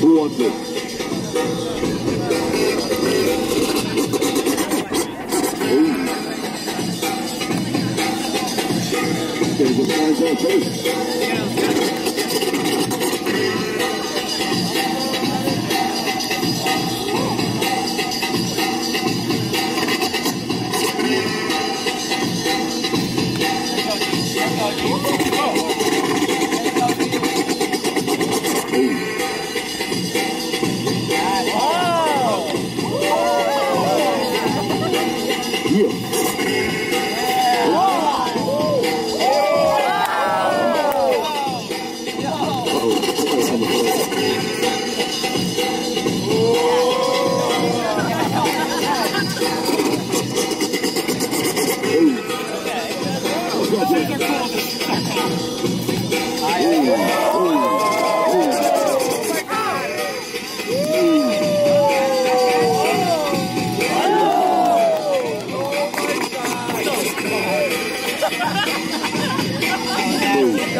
Who wants it? Ooh. Gotta get signs out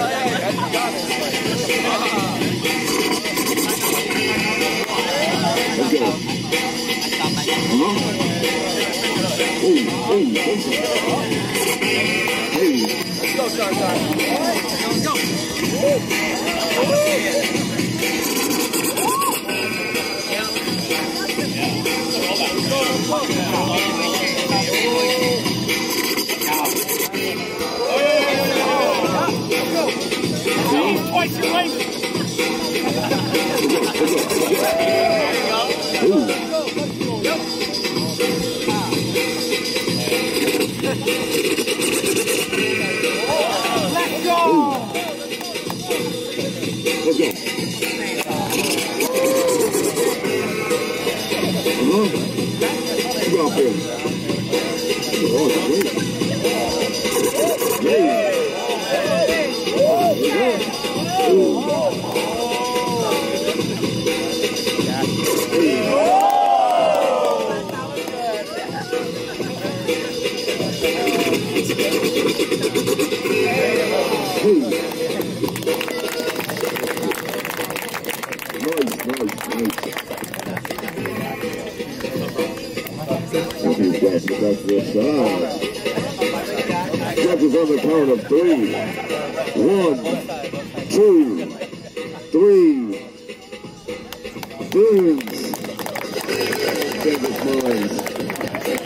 Okay. Your length. Let's go. Uh-huh. Oh, great. Judges on the count of three. One, two, three. Vince. Davis Mines.